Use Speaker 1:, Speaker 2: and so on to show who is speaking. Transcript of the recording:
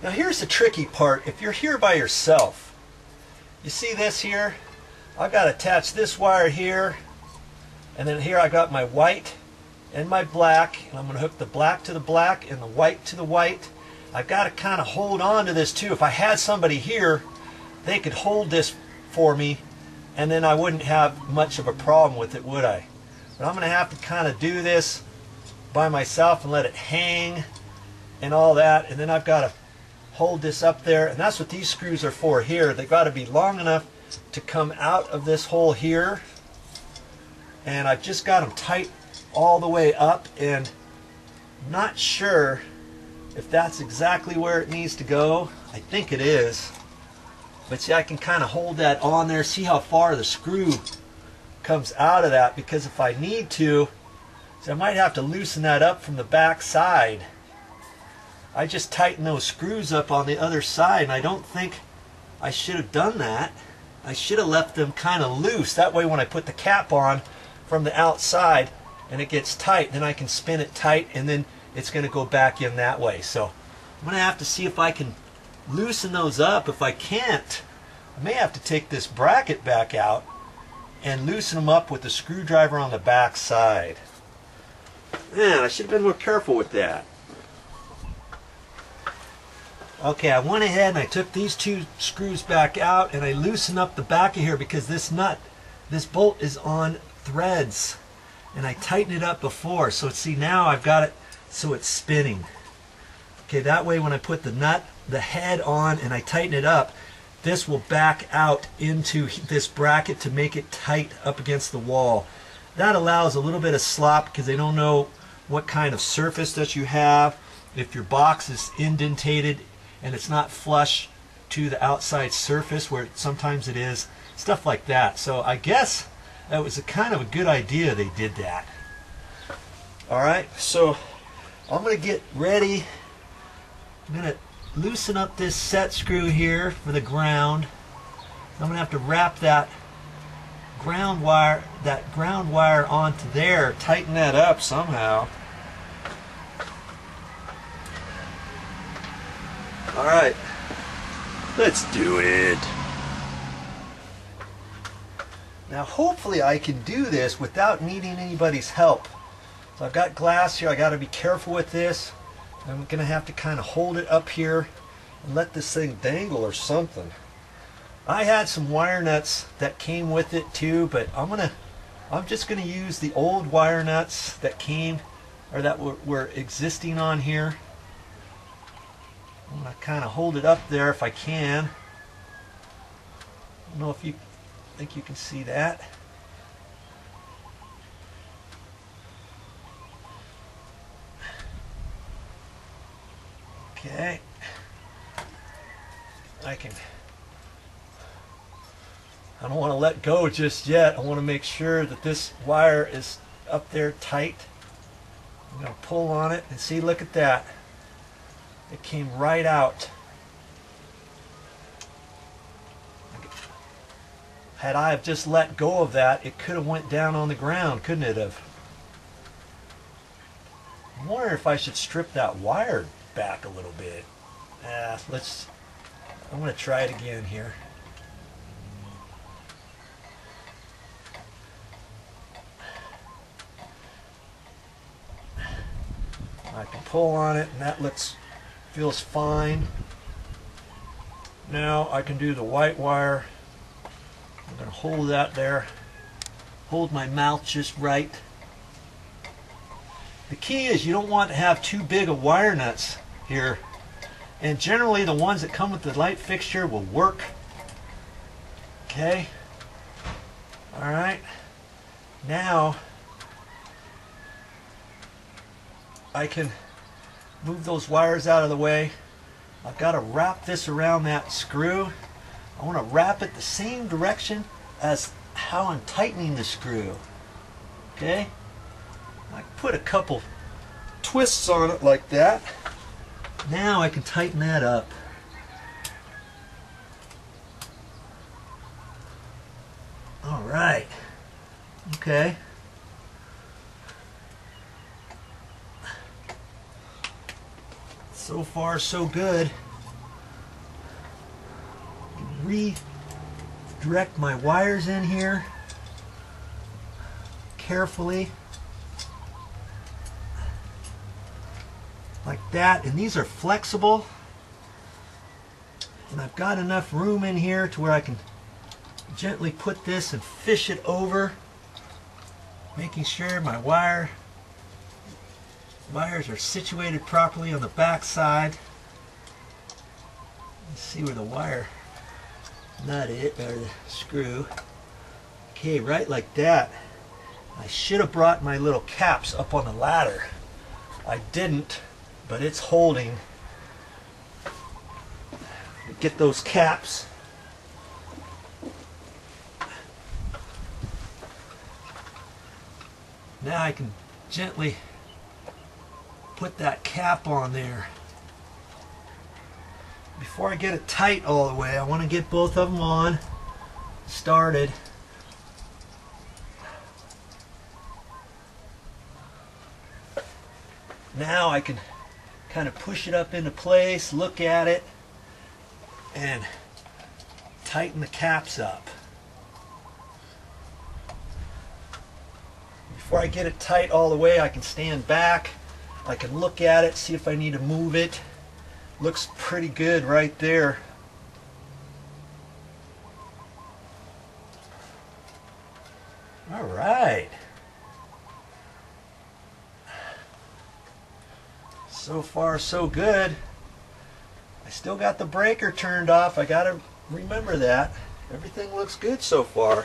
Speaker 1: Now here's the tricky part. If you're here by yourself, you see this here? I've got to attach this wire here, and then here I got my white and my black, and I'm going to hook the black to the black and the white to the white. I've got to kind of hold on to this too. If I had somebody here, they could hold this for me, and then I wouldn't have much of a problem with it, would I? But I'm going to have to kind of do this by myself and let it hang and all that, and then I've got to hold this up there, and that's what these screws are for here. They've got to be long enough to come out of this hole here, and I've just got them tight all the way up, and not sure if that's exactly where it needs to go. I think it is. But see, I can kind of hold that on there, see how far the screw comes out of that, because if I need to, so I might have to loosen that up from the back side. I just tightened those screws up on the other side and I don't think I should have done that. I should have left them kind of loose. That way when I put the cap on from the outside and it gets tight, then I can spin it tight and then it's going to go back in that way. So I'm going to have to see if I can loosen those up. If I can't, I may have to take this bracket back out and loosen them up with the screwdriver on the back side. Man, I should have been more careful with that. Okay, I went ahead and I took these two screws back out and I loosened up the back of here because this nut, this bolt is on threads. And I tightened it up before. So see now I've got it so it's spinning. Okay, that way when I put the nut, the head on and I tighten it up, this will back out into this bracket to make it tight up against the wall. That allows a little bit of slop because they don't know what kind of surface that you have. If your box is indentated and it's not flush to the outside surface where sometimes it is, stuff like that. So I guess that was a kind of a good idea they did that. All right, so I'm going to get ready. I'm to loosen up this set screw here for the ground. I'm to have to wrap that ground wire that ground wire onto there, tighten that up somehow. All right, let's do it. Now hopefully I can do this without needing anybody's help. So I've got glass here, I got to be careful with this. I'm to have to kind of hold it up here and let this thing dangle or something. I had some wire nuts that came with it too, but I'm to I'm just to use the old wire nuts that came or that were, were existing on here. I'm going to kind of hold it up there if I can. I don't know if you think you can see that. Okay. I can I don't want to let go just yet. I want to make sure that this wire is up there tight. I'm going to pull on it and see, look at that. It came right out. Had I have just let go of that, it could have went down on the ground, couldn't it have? I'm wondering if I should strip that wire back a little bit. Uh, let's, I'm going to try it again here. I can pull on it and that looks feels fine. Now I can do the white wire. I'm going to hold that there. Hold my mouth just right. The key is you don't want to have too big of wire nuts here. And generally the ones that come with the light fixture will work. Okay. Alright. Now I can move those wires out of the way. I've got to wrap this around that screw. I want to wrap it the same direction as how I'm tightening the screw. Okay? I put a couple twists on it like that. Now I can tighten that up. All right. Okay. So far, so good. redirect my wires in here carefully. Like that. And these are flexible. And I've got enough room in here to where I can gently put this and fish it over. Making sure my wire wires are situated properly on the back side. Let's see where the wire nut it or the screw. Okay, right like that. I should have brought my little caps up on the ladder. I didn't, but it's holding. Get those caps. Now I can gently put that cap on there. Before I get it tight all the way, I want to get both of them on, started. Now I can kind of push it up into place, look at it, and tighten the caps up. Before I get it tight all the way, I can stand back. I can look at it, see if I need to move it. Looks pretty good right there. All right. So far, so good. I still got the breaker turned off. I got to remember that. Everything looks good so far.